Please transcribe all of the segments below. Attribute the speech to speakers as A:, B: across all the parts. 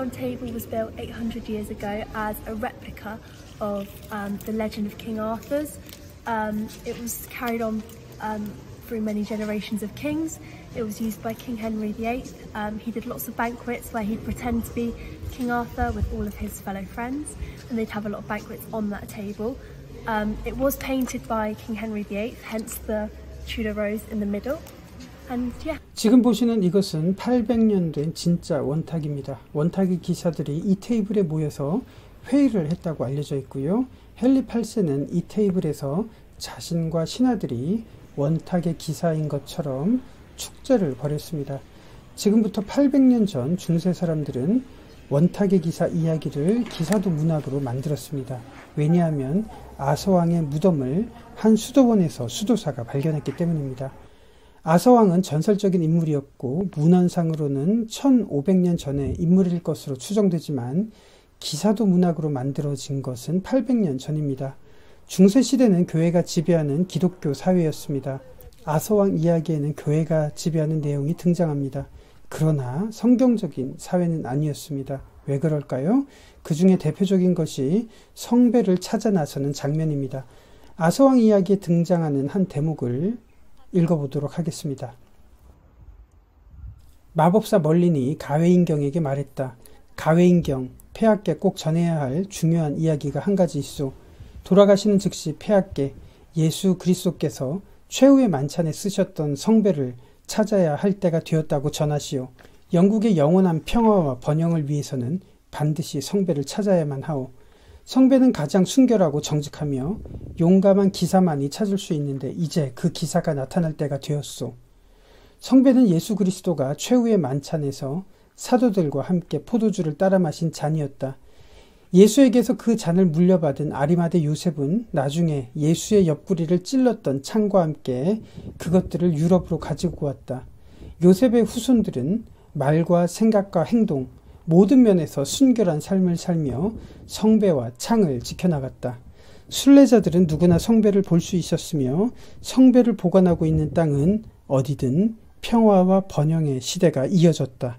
A: Round Table was built 800 years ago as a replica of um, the legend of King Arthur's. Um, it was carried on um, through many generations of kings. It was used by King Henry VIII. Um, he did lots of banquets where he'd pretend to be King Arthur with all of his fellow friends, and they'd have a lot of banquets on that table. Um, it was painted by King Henry VIII, hence the Tudor rose in the middle. And yeah.
B: 지금 보시는 이것은 800년 된 진짜 원탁입니다. 원탁의 기사들이 이 테이블에 모여서 회의를 했다고 알려져 있고요. 헨리 8세는 이 테이블에서 자신과 신하들이 원탁의 기사인 것처럼 축제를 벌였습니다. 지금부터 800년 전 중세 사람들은 원탁의 기사 이야기를 기사도 문학으로 만들었습니다. 왜냐하면 아서왕의 무덤을 한 수도원에서 수도사가 발견했기 때문입니다. 아서왕은 전설적인 인물이었고 문헌상으로는 1500년 전의 인물일 것으로 추정되지만 기사도 문학으로 만들어진 것은 800년 전입니다. 중세 시대는 교회가 지배하는 기독교 사회였습니다. 아서왕 이야기에는 교회가 지배하는 내용이 등장합니다. 그러나 성경적인 사회는 아니었습니다. 왜 그럴까요? 그 중에 대표적인 것이 성배를 찾아 나서는 장면입니다. 아서왕 이야기에 등장하는 한 대목을 읽어보도록 하겠습니다. 마법사 멀린이 가웨인경에게 말했다. 가웨인경, 폐하께 꼭 전해야 할 중요한 이야기가 한 가지 있소. 돌아가시는 즉시 폐하께 예수 그리스도께서 최후의 만찬에 쓰셨던 성배를 찾아야 할 때가 되었다고 전하시오. 영국의 영원한 평화와 번영을 위해서는 반드시 성배를 찾아야만 하오. 성배는 가장 순결하고 정직하며 용감한 기사만이 찾을 수 있는데 이제 그 기사가 나타날 때가 되었소. 성배는 예수 그리스도가 최후의 만찬에서 사도들과 함께 포도주를 따라 마신 잔이었다. 예수에게서 그 잔을 물려받은 아리마대 요셉은 나중에 예수의 옆구리를 찔렀던 창과 함께 그것들을 유럽으로 가지고 왔다. 요셉의 후손들은 말과 생각과 행동, 모든 면에서 순결한 삶을 살며 성배와 창을 지켜나갔다. 순례자들은 누구나 성배를 볼 수 있었으며 성배를 보관하고 있는 땅은 어디든 평화와 번영의 시대가 이어졌다.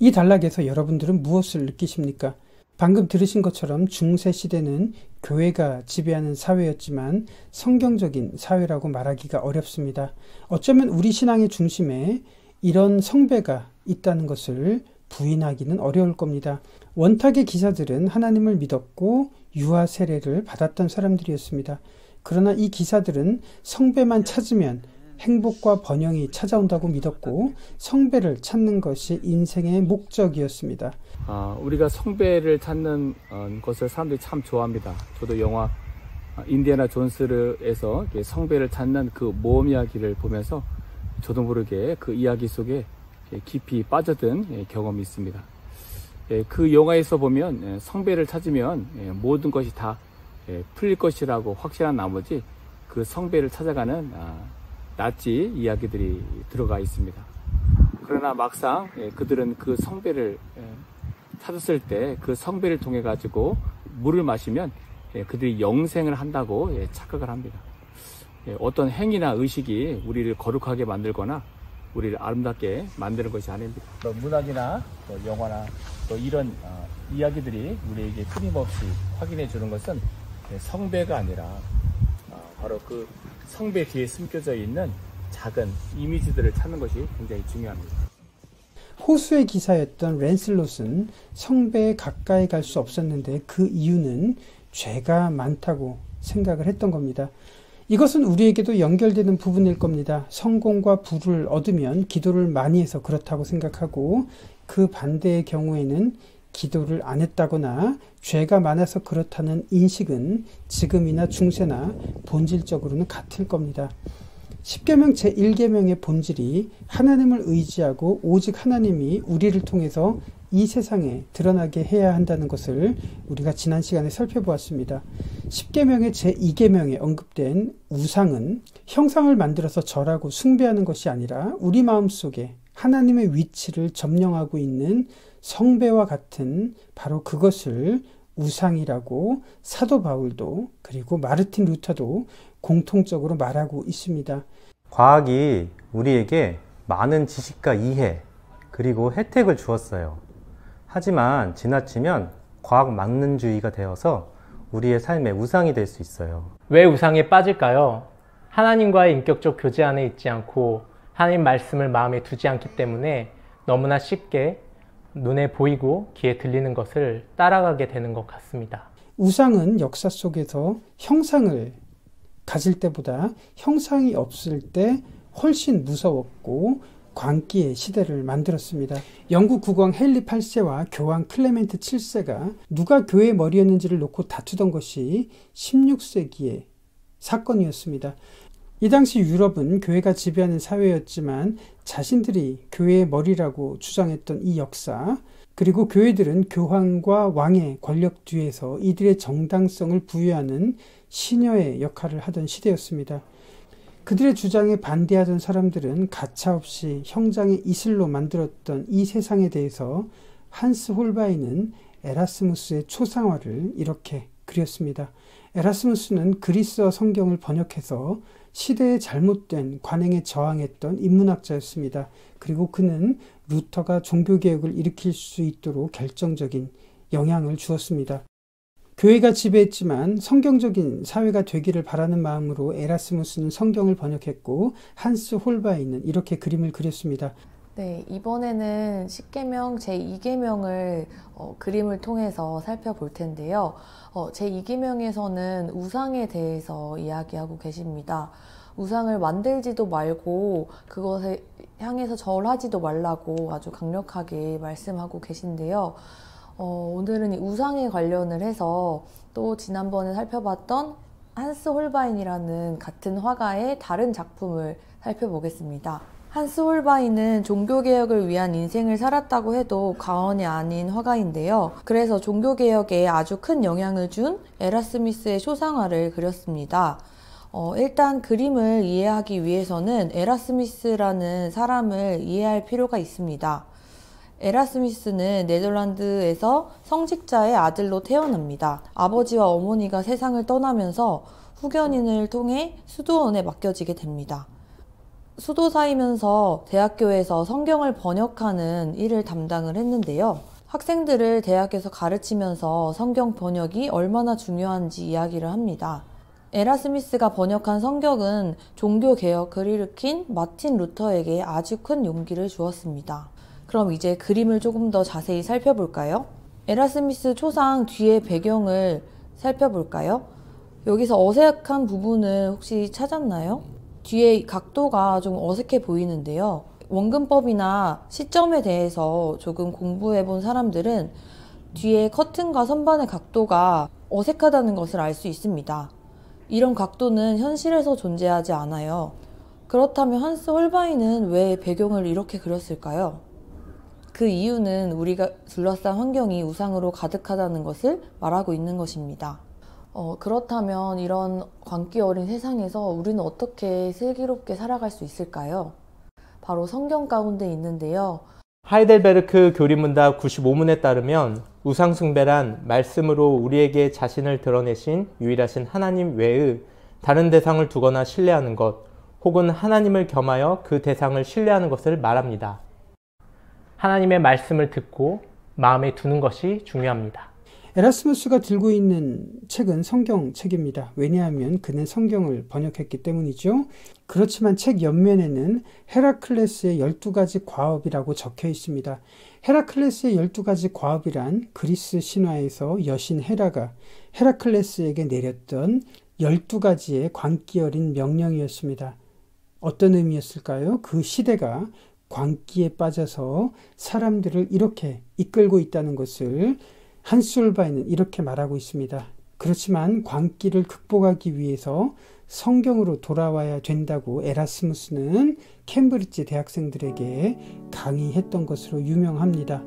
B: 이 단락에서 여러분들은 무엇을 느끼십니까? 방금 들으신 것처럼 중세 시대는 교회가 지배하는 사회였지만 성경적인 사회라고 말하기가 어렵습니다. 어쩌면 우리 신앙의 중심에 이런 성배가 있다는 것을 부인하기는 어려울 겁니다. 원탁의 기사들은 하나님을 믿었고 유아 세례를 받았던 사람들이었습니다. 그러나 이 기사들은 성배만 찾으면 행복과 번영이 찾아온다고 믿었고 성배를 찾는 것이 인생의 목적이었습니다.
C: 아, 우리가 성배를 찾는 어, 것을 사람들이 참 좋아합니다. 저도 영화 아, 인디애나 존스에서 성배를 찾는 그 모험 이야기를 보면서 저도 모르게 그 이야기 속에 깊이 빠져든 예, 경험이 있습니다. 예, 그 영화에서 보면 예, 성배를 찾으면 모든 것이 다 풀릴 것이라고 확실한 나머지 그 성배를 찾아가는 아, 낫지 이야기들이 들어가 있습니다. 그러나 막상 그들은 그 성배를 찾았을 때 그 성배를 통해 가지고 물을 마시면 그들이 영생을 한다고 착각을 합니다. 어떤 행위나 의식이 우리를 거룩하게 만들거나 우리를 아름답게 만드는 것이 아닙니다. 또 문학이나 또 영화나 또 이런 어, 이야기들이 우리에게 끊임없이 확인해 주는 것은 성배가 아니라 어, 바로 그 성배 뒤에 숨겨져 있는 작은 이미지들을 찾는 것이 굉장히 중요합니다.
B: 호수의 기사였던 랜슬롯은 성배에 가까이 갈 수 없었는데 그 이유는 죄가 많다고 생각을 했던 겁니다. 이것은 우리에게도 연결되는 부분일 겁니다. 성공과 부를 얻으면 기도를 많이 해서 그렇다고 생각하고 그 반대의 경우에는 기도를 안 했다거나 죄가 많아서 그렇다는 인식은 지금이나 중세나 본질적으로는 같을 겁니다. 10계명 제1계명의 본질이 하나님을 의지하고 오직 하나님이 우리를 통해서 이 세상에 드러나게 해야 한다는 것을 우리가 지난 시간에 살펴보았습니다. 10계명의 제2계명에 언급된 우상은 형상을 만들어서 절하고 숭배하는 것이 아니라 우리 마음속에 하나님의 위치를 점령하고 있는 성배와 같은 바로 그것을 우상이라고 사도 바울도 그리고 마르틴 루터도 공통적으로 말하고 있습니다.
D: 과학이 우리에게 많은 지식과 이해 그리고 혜택을 주었어요. 하지만 지나치면 과학 만능주의가 되어서 우리의 삶의 우상이 될 수 있어요.
E: 왜 우상에 빠질까요? 하나님과의 인격적 교제 안에 있지 않고 하나님 말씀을 마음에 두지 않기 때문에 너무나 쉽게 눈에 보이고 귀에 들리는 것을 따라가게 되는 것 같습니다.
B: 우상은 역사 속에서 형상을 가질 때보다 형상이 없을 때 훨씬 무서웠고 광기의 시대를 만들었습니다. 영국 국왕 헨리 8세와 교황 클레멘트 7세가 누가 교회 머리였는지를 놓고 다투던 것이 16세기의 사건이었습니다. 이 당시 유럽은 교회가 지배하는 사회였지만 자신들이 교회의 머리라고 주장했던 이 역사, 그리고 교회들은 교황과 왕의 권력 뒤에서 이들의 정당성을 부여하는 시녀의 역할을 하던 시대였습니다. 그들의 주장에 반대하던 사람들은 가차없이 형장의 이슬로 만들었던 이 세상에 대해서 한스 홀바인은 에라스무스의 초상화를 이렇게 그렸습니다. 에라스무스는 그리스어 성경을 번역해서 시대의 잘못된 관행에 저항했던 인문학자였습니다. 그리고 그는 루터가 종교개혁을 일으킬 수 있도록 결정적인 영향을 주었습니다. 교회가 지배했지만 성경적인 사회가 되기를 바라는 마음으로 에라스무스는 성경을 번역했고 한스 홀바이는 이렇게 그림을 그렸습니다.
F: 네, 이번에는 10계명 제2계명을 어, 그림을 통해서 살펴볼 텐데요. 어, 제2계명에서는 우상에 대해서 이야기하고 계십니다. 우상을 만들지도 말고 그것에 향해서 절하지도 말라고 아주 강력하게 말씀하고 계신데요. 어, 오늘은 우상에 관련을 해서 또 지난번에 살펴봤던 한스 홀바인이라는 같은 화가의 다른 작품을 살펴보겠습니다. 한스 홀바인은 종교개혁을 위한 인생을 살았다고 해도 과언이 아닌 화가인데요. 그래서 종교개혁에 아주 큰 영향을 준 에라스미스의 초상화를 그렸습니다. 어, 일단 그림을 이해하기 위해서는 에라스미스라는 사람을 이해할 필요가 있습니다. 에라스미스는 네덜란드에서 성직자의 아들로 태어납니다. 아버지와 어머니가 세상을 떠나면서 후견인을 통해 수도원에 맡겨지게 됩니다. 수도사이면서 대학교에서 성경을 번역하는 일을 담당을 했는데요. 학생들을 대학에서 가르치면서 성경 번역이 얼마나 중요한지 이야기를 합니다. 에라스미스가 번역한 성경은 종교 개혁을 일으킨 마틴 루터에게 아주 큰 용기를 주었습니다. 그럼 이제 그림을 조금 더 자세히 살펴볼까요? 에라스미스 초상 뒤의 배경을 살펴볼까요? 여기서 어색한 부분을 혹시 찾았나요? 뒤에 각도가 좀 어색해 보이는데요. 원근법이나 시점에 대해서 조금 공부해 본 사람들은 뒤에 커튼과 선반의 각도가 어색하다는 것을 알 수 있습니다. 이런 각도는 현실에서 존재하지 않아요. 그렇다면 한스 홀바인은 왜 배경을 이렇게 그렸을까요? 그 이유는 우리가 둘러싼 환경이 우상으로 가득하다는 것을 말하고 있는 것입니다. 어, 그렇다면 이런 광기 어린 세상에서 우리는 어떻게 슬기롭게 살아갈 수 있을까요? 바로 성경 가운데 있는데요.
E: 하이델베르크 교리문답 95문에 따르면 우상숭배란 말씀으로 우리에게 자신을 드러내신 유일하신 하나님 외의 다른 대상을 두거나 신뢰하는 것 혹은 하나님을 겸하여 그 대상을 신뢰하는 것을 말합니다. 하나님의 말씀을 듣고 마음에 두는 것이 중요합니다.
B: 에라스무스가 들고 있는 책은 성경 책입니다. 왜냐하면 그는 성경을 번역했기 때문이죠. 그렇지만 책 옆면에는 헤라클레스의 12가지 과업이라고 적혀 있습니다. 헤라클레스의 12가지 과업이란 그리스 신화에서 여신 헤라가 헤라클레스에게 내렸던 12가지의 광기 어린 명령이었습니다. 어떤 의미였을까요? 그 시대가 광기에 빠져서 사람들을 이렇게 이끌고 있다는 것을 한술바에는 이렇게 말하고 있습니다. 그렇지만 광기를 극복하기 위해서 성경으로 돌아와야 된다고 에라스무스는 캠브리지 대학생들에게 강의했던 것으로 유명합니다.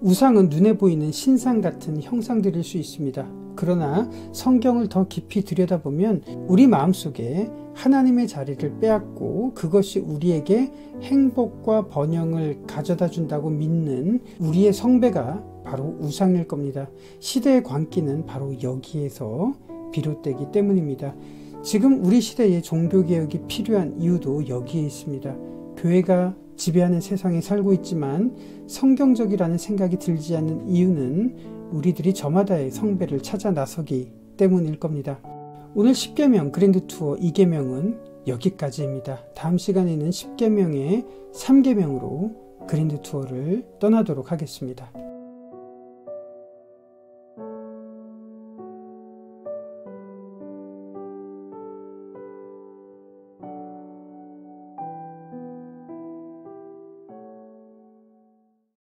B: 우상은 눈에 보이는 신상 같은 형상들일 수 있습니다. 그러나 성경을 더 깊이 들여다보면 우리 마음속에 하나님의 자리를 빼앗고 그것이 우리에게 행복과 번영을 가져다 준다고 믿는 우리의 성배가 바로 우상일 겁니다. 시대의 광기는 바로 여기에서 비롯되기 때문입니다. 지금 우리 시대에 종교개혁이 필요한 이유도 여기에 있습니다. 교회가 지배하는 세상에 살고 있지만 성경적이라는 생각이 들지 않는 이유는 우리들이 저마다의 성배를 찾아 나서기 때문일 겁니다. 오늘 10계명 그랜드 투어 2계명은 여기까지입니다. 다음 시간에는 10계명의 3계명으로 그랜드 투어를 떠나도록 하겠습니다.